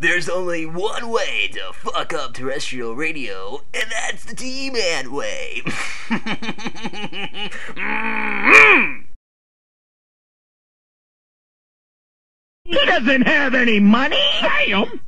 There's only one way to fuck up terrestrial radio, and that's the T-Man way. He doesn't have any money. Damn.